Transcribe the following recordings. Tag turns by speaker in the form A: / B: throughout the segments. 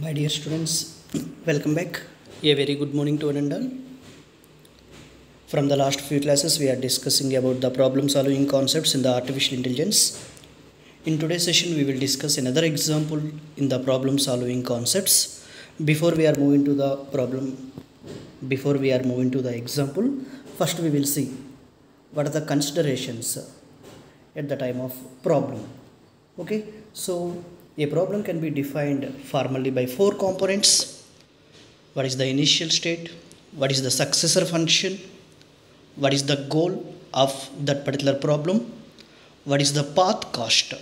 A: My dear students, welcome back. A very good morning to one and all. From the last few classes, we are discussing about the problem solving concepts in the artificial intelligence. In today's session, we will discuss another example in the problem solving concepts. Before we are moving to the problem, before we are moving to the example, first we will see what are the considerations at the time of problem. Okay, so a problem can be defined formally by four components. What is the initial state? What is the successor function? What is the goal of that particular problem? What is the path cost?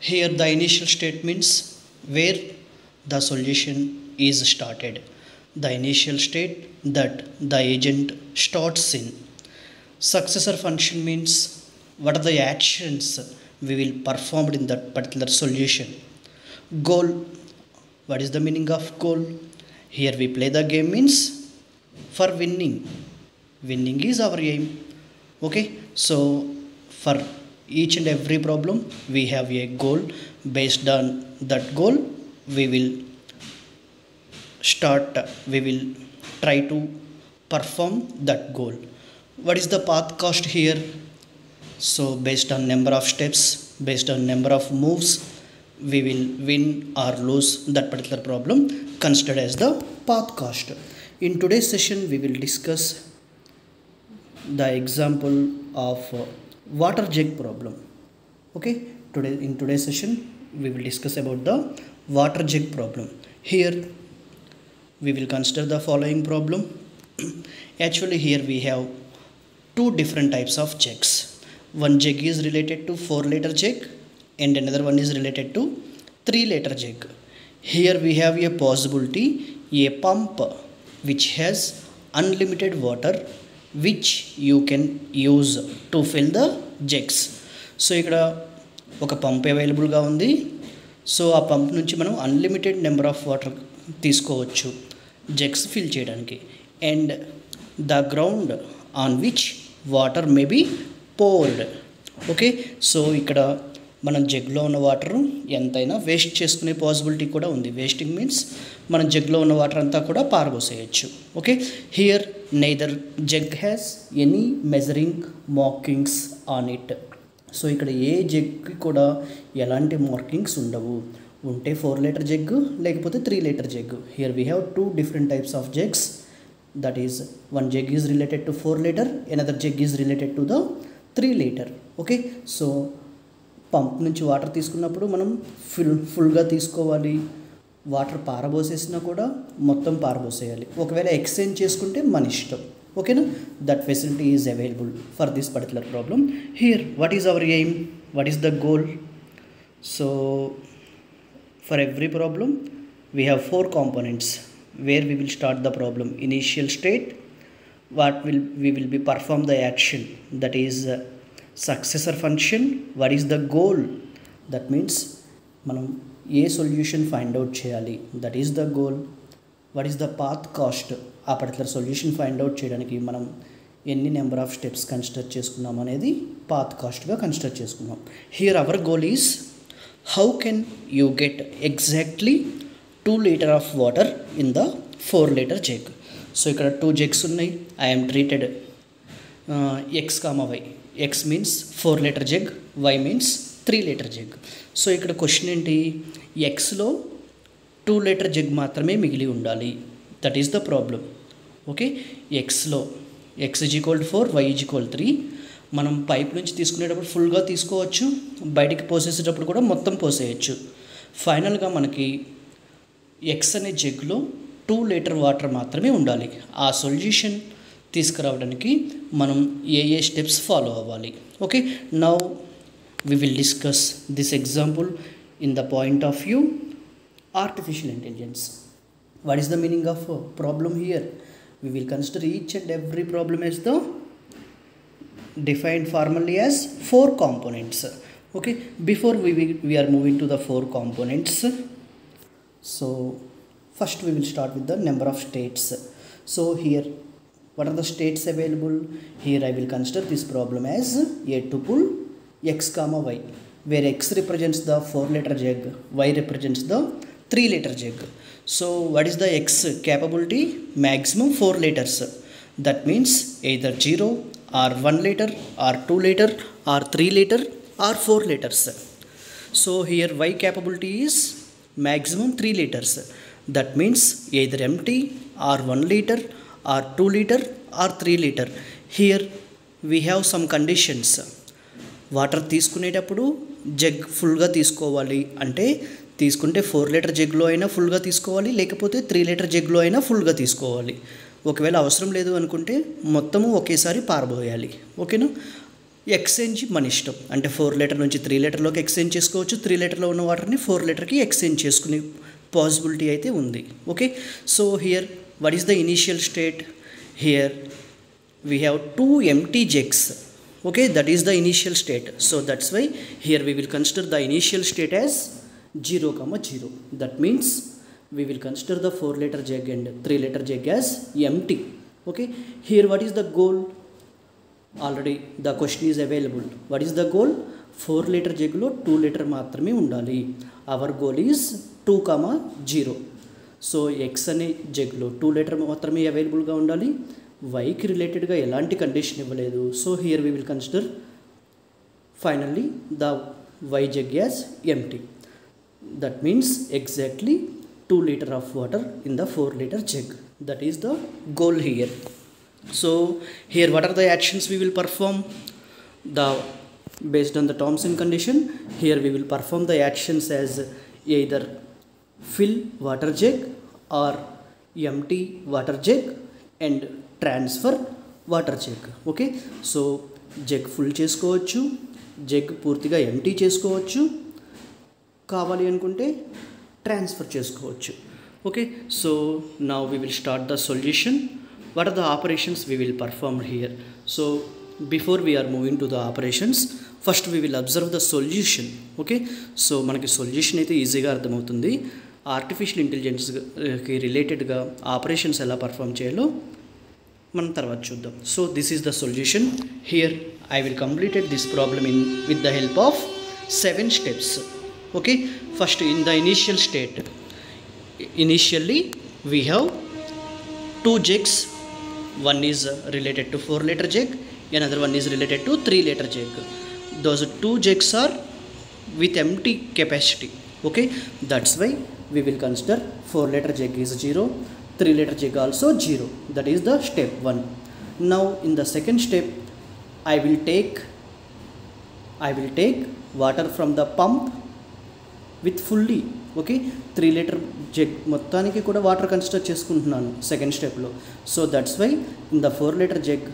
A: Here, the initial state means where the solution is started. The initial state that the agent starts in. Successor function means what are the actions we will perform in that particular solution. Goal, what is the meaning of goal? Here we play the game means for winning. Winning is our aim. Okay, so for each and every problem we have a goal. Based on that goal, we will start, we will try to perform that goal. What is the path cost here? So based on number of steps, based on number of moves, we will win or lose that particular problem considered as the path cost. In today's session, we will discuss the example of uh, water jug problem. Okay, today in today's session, we will discuss about the water jug problem. Here, we will consider the following problem. Actually, here we have two different types of jugs. One jug is related to 4 liter jug and another one is related to 3 liter jug. Here we have a possibility a pump which has unlimited water which you can use to fill the jugs. So ఇక్కడ ఒక pump అవైలబుల్గా ఉంది so ఆ pump నుంచి మనం unlimited number of water తీసుకోవచ్చు jugs fill చేయడానికి and the ground on which water may be poured okay so ఇక్కడ మనం జగ్లో ఉన్న వాటర్ ఎంతైనా వేస్ట్ చేసుకునే పాసిబిలిటీ కూడా ఉంది. వేస్టింగ్ మీన్స్ మనం జగ్లో ఉన్న వాటర్ అంతా కూడా పారబోసేయచ్చు. Okay here neither jug has any measuring markings on it so ఇక్కడ ఏ జగ్కి కూడా ఎలాంటి మార్కింగ్స్ ఉండవు. ఉంటే ఫోర్ లీటర్ జగ్ లేకపోతే three litre jug here we have two different types of jugs that is one jug is related to four litre another jug is related to the three litre okay? So pump నుంచి water తీసుకున్నప్పుడు మనం full ఫుల్గా తీసుకోవాలి. Water పారబోసేసినా కూడా మొత్తం పారబోసేయాలి. ఒకవేళ exchange చేసుకుంటే మన ఇష్టం ఓకేనా? That facility is available for this particular problem here what is our aim what is the goal so for every problem we have four components where we will start the problem initial state what will we will be perform the action. That is uh, successor function what is the goal? That means మనం ఏ solution find out చేయాలి? That is the goal what is the path cost ఆ particular solution find out చేయడానికి మనం ఎన్ని number of steps consider చేసుకున్నాం అనేది path కాస్ట్గా కన్సిడర్ చేసుకున్నాం. Here our goal is how can you get exactly two litre of water in the four litre jug so ఇక్కడ two jugs ఉన్నాయి. I'm treated x comma y x means four litre jug y means three litre jug so ఇక్కడ question ఏంటి? ఎక్స్లో two litre jug మాత్రమే మిగిలి ఉండాలి. That is the problem okay ఎక్స్లో x is equal four y is equal three మనం pipe నుంచి తీసుకునేటప్పుడు ఫుల్గా తీసుకోవచ్చు. బయటికి పోసేసేటప్పుడు కూడా మొత్తం పోసేయచ్చు. ఫైనల్గా మనకి ఎక్స్ అనే జగ్లో టూ లీటర్ వాటర్ మాత్రమే ఉండాలి ఆ సొల్యూషన్ తీసుకురావడానికి మనం ఏ ఏ స్టెప్స్ ఫాలో అవ్వాలి okay now we will discuss this example in the point of view artificial intelligence what is the meaning of problem here we will consider each and every problem as the defined formally as four components okay before we, we, we are moving to the four components so first we will start with the number of states so here what are the states available here i will consider this problem as a tuple x comma y where x represents the 4 letter jug y represents the 3 liter jug. So what is the X capability? Maximum 4 liters. That means either 0 or 1 liter or 2 liter or 3 liter or 4 liters. So here Y capability is maximum 3 liters. That means either empty or 1 liter or 2 liter or 3 liter. Here we have some conditions. Water తీసుకునేటప్పుడు jug ఫుల్గా తీసుకోవాలి. అంటే తీసుకుంటే four litre జగ్లో అయినా ఫుల్గా తీసుకోవాలి లేకపోతే three litre జగ్లో అయినా ఫుల్గా తీసుకోవాలి. ఒకవేళ అవసరం లేదు అనుకుంటే మొత్తము ఒకేసారి పారబోయాలి. ఓకేనా? ఎక్స్చేంజ్ మన ఇష్టం. అంటే ఫోర్ లీటర్ నుంచి త్రీ లీటర్లోకి ఎక్స్చేంజ్ చేసుకోవచ్చు. త్రీ లీటర్లో ఉన్న వాటర్ని ఫోర్ లీటర్కి ఎక్స్చేంజ్ చేసుకునే పాసిబిలిటీ అయితే ఉంది. Okay so here what is the initial state here we have two empty jugs okay that is the initial state so that's why here we will consider the initial state as zero comma zero that means we will consider the four litre jug and three litre jug as empty okay here what is the goal already the question is available what is the goal four litre జెగ్లో two litre మాత్రమే ఉండాలి. Our goal is two comma zero so x అనే జగ్లో two litre మాత్రమే అవైలబుల్గా ఉండాలి. వైకి రిలేటెడ్గా ఎలాంటి condition ఇవ్వలేదు. So here we will consider finally the y jug as empty that means exactly two litre of water in the four litre jug that is the goal here so here what are the actions we will perform the based on the terms and condition here we will perform the actions as either fill water jug or empty water jug and transfer water jug okay so jug full చేసుకోవచ్చు jug పూర్తిగా empty చేసుకోవచ్చు కావాలి అనుకుంటే transfer చేసుకోవచ్చు okay so now we will start the solution what are the operations we will perform here so before we are moving to the operations first we will observe the solution okay so మనకి solution అయితే ఈజీగా అర్థమవుతుంది. Artificial ఇంటెలిజెన్స్కి రిలేటెడ్గా operations ఎలా perform చేయాలో మనం తర్వాత చూద్దాం. So this is the solution here I will completed this problem in with the help of seven steps okay first in the initial state initially we have two jugs one is related to 4 liter jug another one is related to 3 litre jug those two jugs are with empty capacity okay that's why we will consider 4 liter jug is 0 3 liter jug also 0 that is the step 1 now in the second step i will take i will take water from the pump with fully okay three litre jug మొత్తానికి కూడా water consider చేసుకుంటున్నాను second స్టెప్లో so that's why in the four litre jug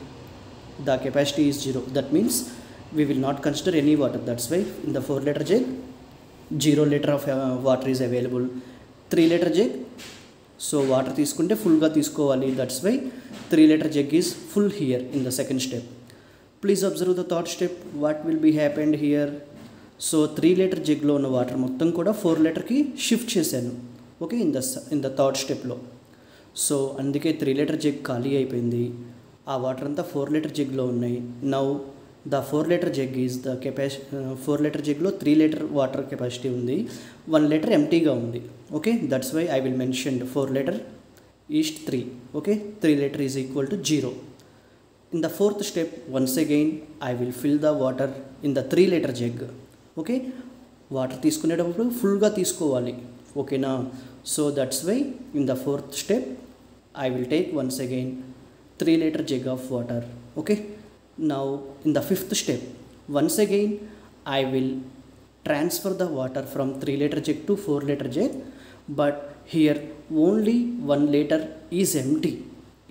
A: the capacity is zero that means we will not consider any water that's why in the four litre jug zero litre of water is available three litre jug so water తీసుకుంటే ఫుల్గా తీసుకోవాలి. That's why three litre jug is full here in the second step please observe the third step what will be happened here so three litre జగ్లో ఉన్న water మొత్తం కూడా four లీటర్కి shift చేశాను. Okay in the in the third స్టెప్లో so అందుకే three litre jug ఖాళీ అయిపోయింది. ఆ వాటర్ అంతా ఫోర్ లీటర్ జగ్లో ఉన్నాయి. Now the four litre jug is the capacity four litre జగ్లో three litre water capacity ఉంది. వన్ లీటర్ ఎంటీగా ఉంది. Okay? That's why I will mention four litre is three. Okay? Three litre is equal to zero. In the fourth step once again I will fill the water in the three litre jug. Okay? Water తీసుకునేటప్పుడు ఫుల్గా తీసుకోవాలి. ఓకేనా? So that's why in the fourth step I will take once again three litre jug of water okay? Now in the fifth step once again I will transfer the water from three litre jug to four litre jug but here only one litre is empty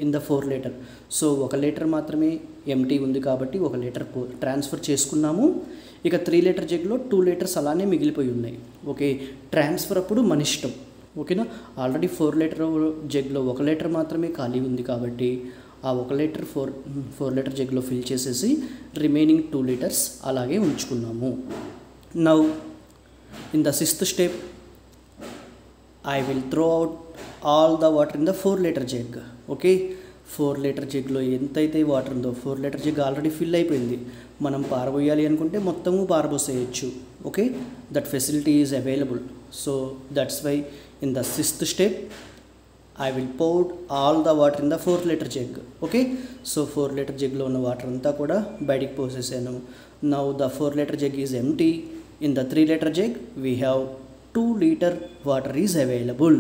A: in the four litre so ఒక litre మాత్రమే empty ఉంది కాబట్టి ఒక litre transfer చేసుకున్నాము. ఇక three litre జగ్లో two litres అలానే మిగిలిపోయి ఉన్నాయి. ఓకే ట్రాన్స్ఫర్ అప్పుడు మన ఇష్టం. ఓకేనా? ఆల్రెడీ ఫోర్ లీటర్ జగ్లో ఒక లీటర్ మాత్రమే ఖాళీ ఉంది కాబట్టి ఆ ఒక లీటర్ ఫోర్ ఫోర్ లీటర్ జగ్లో ఫిల్ చేసేసి రిమైనింగ్ టూ లీటర్స్ అలాగే ఉంచుకున్నాము. Now in the sixth step I will throw out all the water in the four litre jug. Okay? Four litre జగ్లో ఎంతైతే వాటర్ ఉందో four litre jug already fill అయిపోయింది. మనం పారబోయాలి అనుకుంటే మొత్తము పారబోసేయచ్చు. Okay? That facility is available. So that's why in the sixth step I will pour all the water in the 4 liter jug okay so 4 liter jug లో ఉన్న water అంతా కూడా బయటికి పోసేసాను now the 4 liter jug is empty in the 3 liter jug we have 2 liter water is available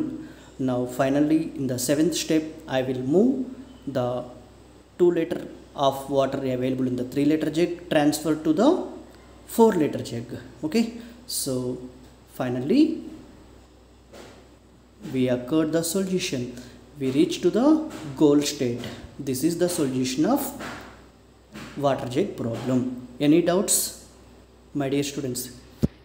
A: now finally in the seventh step I will move the 2 liter of water available in the 3 liter jug transfer to the 4 liter jug okay so finally we occurred the solution. We reach to the goal state. This is the solution of water jet problem. Any doubts my dear students?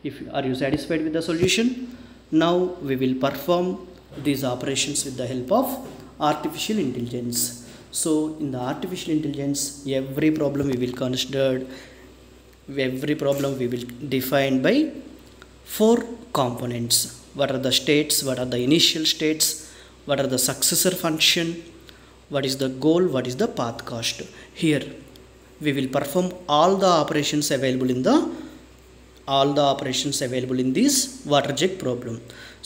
A: If are you satisfied with the solution? Now we will perform these operations with the help of artificial intelligence. So in the artificial intelligence every problem we will consider every problem we will define by four components what are the states what are the initial states what are the successor function what is the goal what is the path cost here we will perform all the operations available in the all the operations available in this water jug problem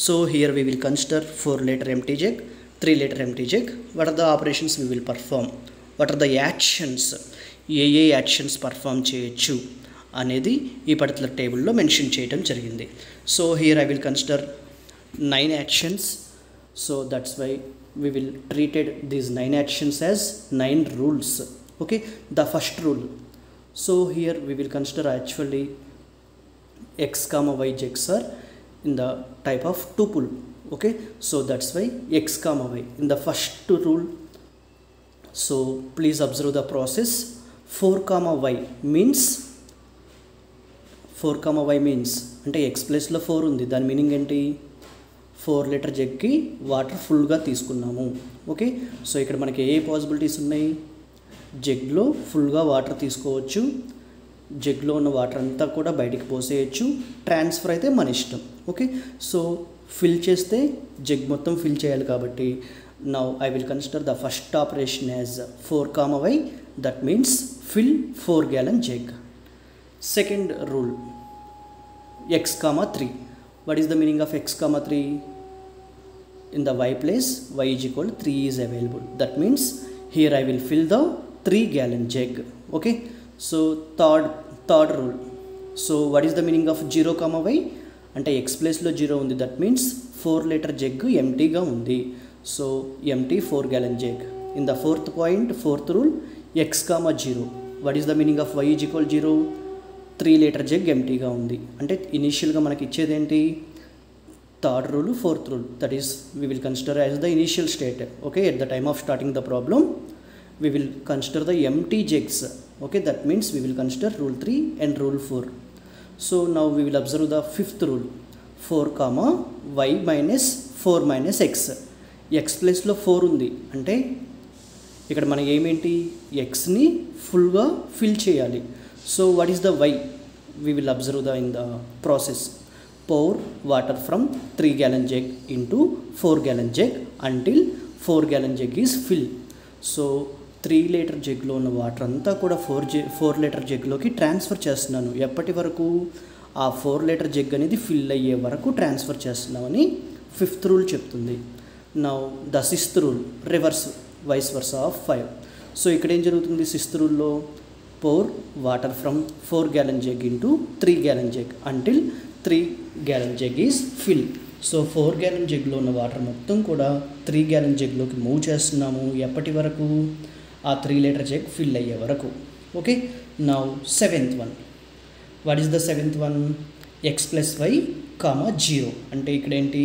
A: so here we will consider 4 liter empty jug 3 liter empty jug what are the operations we will perform what are the actions A A actions perform చేయొచ్చు అనేది ఈ particular టేబుల్లో mention చేయటం జరిగింది. So here I will consider nine actions so that's why we will treated these nine actions as nine rules okay the first rule so here we will consider actually x comma y jugs are in the type of tuple okay so that's why x comma y in the first rule so please observe the process four comma y means four comma y means? అంటే X ప్లేస్లో four ఉంది. దాని meaning ఏంటి? Four litre జగ్కి water ఫుల్గా తీసుకున్నాము. Okay? So ఇక్కడ మనకి ఏ పాసిబిలిటీస్ ఉన్నాయి? జగ్లో ఫుల్గా వాటర్ తీసుకోవచ్చు. జగ్లో ఉన్న వాటర్ అంతా కూడా బయటికి పోసేయచ్చు. ట్రాన్స్ఫర్ అయితే మన ఇష్టం. ఓకే? సో ఫిల్ చేస్తే జగ్ మొత్తం ఫిల్ చేయాలి కాబట్టి now I will consider the first operation as four comma y. That means fill four gallon jug. Second rule x comma three what is the meaning of x comma 3 in the y place y is equal to 3 is available that means here i will fill the 3 gallon jug okay so third third rule so what is the meaning of 0 comma y అంటే X ప్లేస్లో zero ఉంది that means four litre jug ఎంటీగా ఉంది so empty four gallon jug in the fourth point fourth rule x comma zero what is the meaning of y is equal zero three litre jug ఎంటీగా ఉంది. అంటే ఇనీషియల్గా మనకి ఇచ్చేది ఏంటి third rule fourth rule. That is we will consider as the initial state okay at the time of starting the problem we will consider the empty jugs okay that means we will consider rule three and rule four so now we will observe the fifth rule four comma y minus four minus x x ప్లేస్లో four ఉంది. అంటే ఇక్కడ మన ఏమేంటి ఎక్స్ని ఫుల్గా fill చేయాలి. So what is the y we will observe the in the process pour water from three gallon jug into four gallon jug until four gallon jug is fill so three litre జగ్లో ఉన్న water అంతా కూడా four జె four litre జగ్లోకి transfer చేస్తున్నాను. ఎప్పటి వరకు? ఆ four litre jug అనేది ఫిల్ అయ్యే వరకు ట్రాన్స్ఫర్ చేస్తున్నామని ఫిఫ్త్ రూల్ చెప్తుంది. Now the sixth rule reverse vice versa of five so ఇక్కడ ఏం జరుగుతుంది? సిక్స్త్ రూల్లో pour water from 4 gallon jug into 3 gallon jug until 3 gallon jug is filled. So four gallon జగ్లో ఉన్న water మొత్తం కూడా three gallon జగ్లోకి move చేస్తున్నాము ఎప్పటి వరకు? ఆ త్రీ లీటర్ జగ్ ఫిల్ అయ్యే వరకు. Okay now seventh one what is the seventh one x plus y comma zero అంటే ఇక్కడ ఏంటి?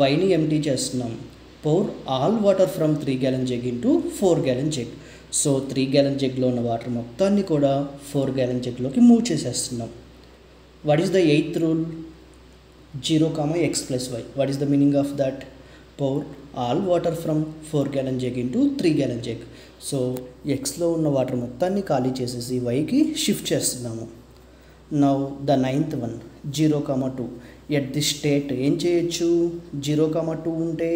A: వైని ఎంటీ చేస్తున్నాం. Pour all water from three gallon jug into four gallon jug so three gallon జగ్లో ఉన్న water మొత్తాన్ని కూడా ఫోర్ గ్యాలన్ జగ్లోకి move చేసేస్తున్నాం. What is the eighth rule zero comma x plus y what is the meaning of that pour all water from four gallon jug into three gallon jug so ఎక్స్లో ఉన్న water మొత్తాన్ని ఖాళీ చేసేసి వైకి shift చేస్తున్నాము. Now the ninth one zero comma two at the state ఏం చేయొచ్చు? Zero comma two ఉంటే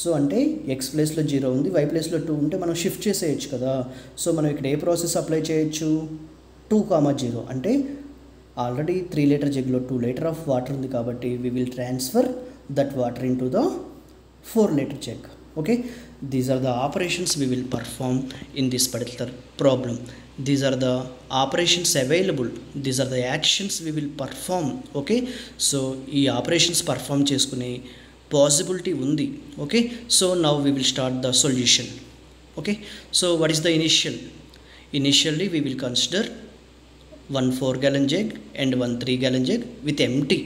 A: సో అంటే ఎక్స్ ప్లేస్లో జీరో ఉంది వై ప్లేస్లో టూ ఉంటే మనం షిఫ్ట్ చేసేయచ్చు కదా. సో మనం ఇక్కడ ఏ ప్రాసెస్ అప్లై చేయొచ్చు? Two comma zero. అంటే ఆల్రెడీ త్రీ లీటర్ జగ్లో టూ లీటర్ ఆఫ్ వాటర్ ఉంది కాబట్టి we will transfer that water in to the four litre jug okay these are the operations we will perform in this particular problem these are the operations available these are the actions we will perform okay so ఈ operations perform చేసుకుని possibility ఉంది. Okay so now we will start the solution okay so what is the initial initially we will consider one 4 gallon jug and one 3 gallon jug with empty.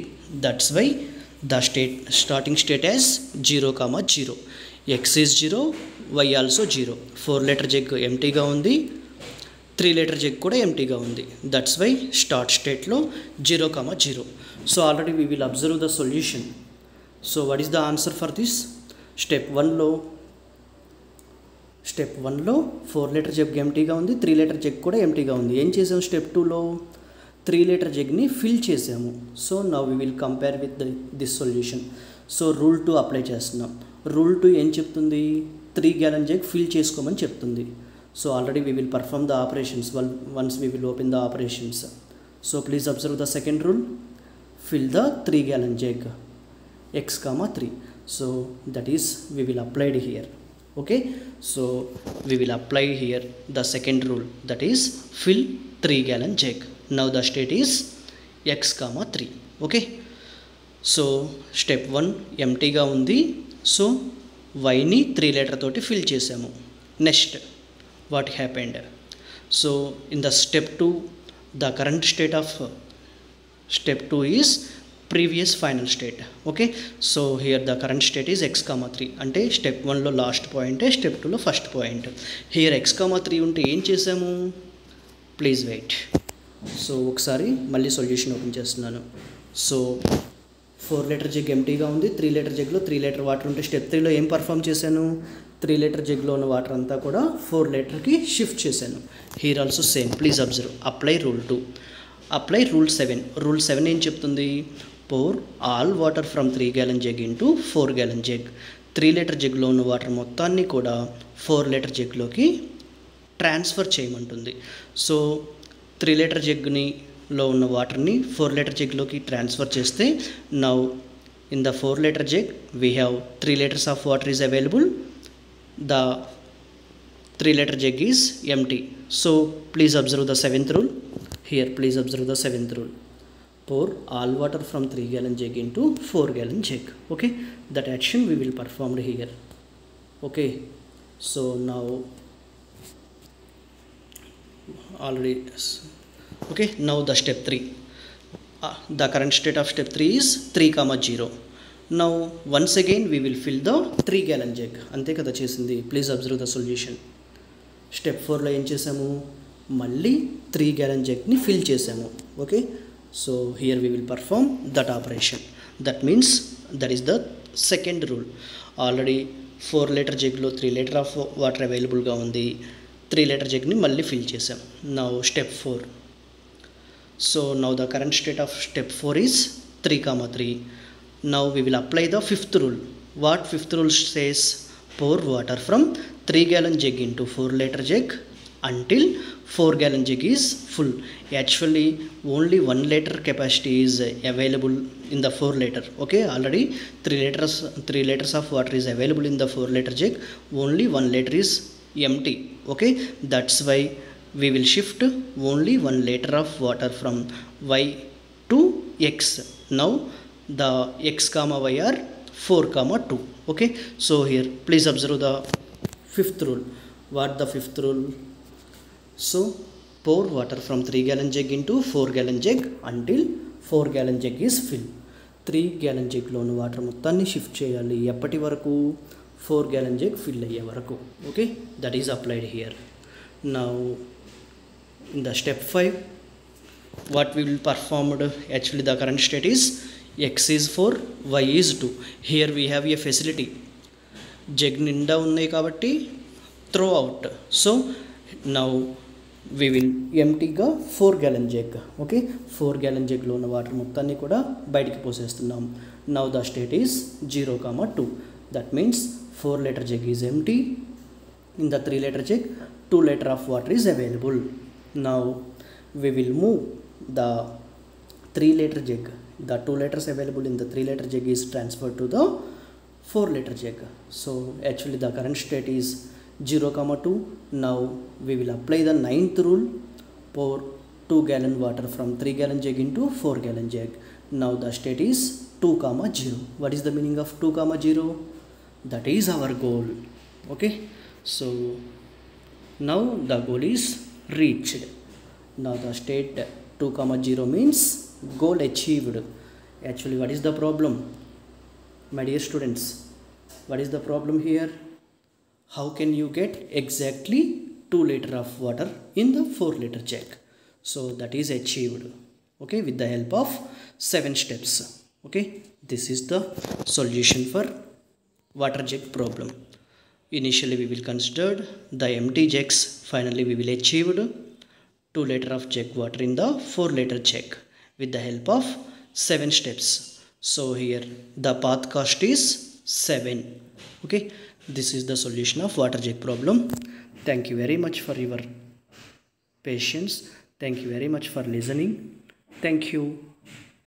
A: That's why the state starting state as 0 comma 0 x is 0 y also 0 4 liter jug ఎంటీగా ఉంది. Three litre jug కూడా ఎంటీగా ఉంది. That's why start స్టేట్లో zero comma zero so already we will observe the solution so what is the answer for this step వన్లో step వన్లో four litre jug ఎంటీగా ఉంది త్రీ లీటర్ జగ్ కూడా ఎంటీగా ఉంది. ఏం చేసాము స్టెప్ టూలో త్రీ లీటర్ జగ్ని ఫిల్ చేసాము. So now we will compare with this solution so rule two apply చేస్తున్నాం. రూల్ టూ ఏం చెప్తుంది? త్రీ గ్యాలన్ జగ్ ఫిల్ చేసుకోమని చెప్తుంది. So already we will perform the operations one once we will open the operations so please observe the second rule fill the three gallon jug x comma three so that is we will applied here okay? So we will apply here the second rule. That is fill 3 gallon jug. Now the state is x comma 3 okay? So step one ఎంటీగా ఉంది. So వైని three litre తోటి fill చేసాము next what happened so in the step two the current state of step two is previous final state okay so here the current state is x comma three అంటే step వన్లో last పాయింటే step టూలో first point here x comma three ఉంటే ఏం చేసాము please wait so ఒకసారి మళ్ళీ solution open చేస్తున్నాను. సో ఫోర్ లీటర్ జగ్ ఎంటీగా ఉంది. త్రీ లీటర్ జగ్లో త్రీ లీటర్ వాటర్ ఉంటే స్టెప్ త్రీలో ఏం పర్ఫామ్ చేశాను? త్రీ లీటర్ జగ్లో ఉన్న వాటర్ అంతా కూడా ఫోర్ లీటర్కి షిఫ్ట్ చేశాను. Here also same please observe apply rule two apply rule seven rule seven ఏం చెప్తుంది? Pour all water from three gallon jug into four gallon jug three litre జగ్లో ఉన్న water మొత్తాన్ని కూడా ఫోర్ లీటర్ జగ్లోకి transfer చేయమంటుంది. So three litre జగ్ని లో ఉన్న వాటర్ని ఫోర్ లీటర్ జగ్లోకి ట్రాన్స్ఫర్ చేస్తే now in the four litre jug we have three litres of water is available the three litre jug is empty so please observe the seventh rule here please observe the seventh rule pour all water from 3 gallon jug into 4 gallon jug okay that action we will perform here okay so now already okay now the step 3 uh, the current state of step 3 is 3 comma 0 now once again we will fill the 3 gallon jug అంతే కదా చేసింది please observe the solution step ఫోర్లో ఏం చేసాము మళ్ళీ three gallon జగ్ని fill చేసాము okay so here we will perform that operation that means that is the second rule already four litre జగ్లో three litre of water అవైలబుల్గా ఉంది త్రీ లీటర్ జగ్ని మళ్ళీ ఫిల్ చేసాం now step four so now the current state of step four is three comma three now we will apply the fifth rule what fifth rule says pour water from three gallon jug into four litre jug until 4 gallon jig is full. Actually only 1 liter capacity is available in the 4 liter. Okay already 3 liters 3 liters of water is available in the 4 liter jig. only 1 liter is empty. Okay that's why we will shift only 1 liter of water from y to x. Now the x comma y are 4 comma 2 okay so here please observe the fifth rule. What the fifth rule? So pour water from 3 gallon jug into 4 gallon jug until 4 gallon jug is filled. Three gallon జగ్లోని water మొత్తాన్ని shift చేయాలి ఎప్పటి వరకు? Four gallon jug fill అయ్యే వరకు. Okay that is applied here నా in the step five what we will performed actually the current state is x is four y is two here we have a facility jug నిండా ఉన్నాయి కాబట్టి throw out so now we will ఎంటీగా four gallon jug okay four gallon జగ్లో ఉన్న water మొత్తాన్ని కూడా బయటికి పోసేస్తున్నాం. Now the state is zero comma two that means four litre jug is empty in the three litre jug two litre of water is available now we will move the three litre jug the 2 liters available in the 3 liter jug is transferred to the 4 liter jug. So actually the current state is 0 comma 2 now we will apply the ninth rule. Pour 2 gallon water from 3 gallon jug into 4 gallon jug. Now the state is 2 comma 0 what is the meaning of 2 comma 0 that is our goal. Okay? So now the goal is reached. Now the state 2 comma 0 means goal achieved. Actually what is the problem? My dear students what is the problem here how can you get exactly 2 liter of water in the 4 liter jug so that is achieved okay with the help of 7 steps okay. This is the solution for water jug problem. Initially we will consider the empty jugs finally we will achieve 2 liter of jug water in the 4 liter jug with the help of 7 steps. So here the path cost is 7 okay this is the solution of water jug problem. Thank you very much for your patience. Thank you very much for listening. Thank you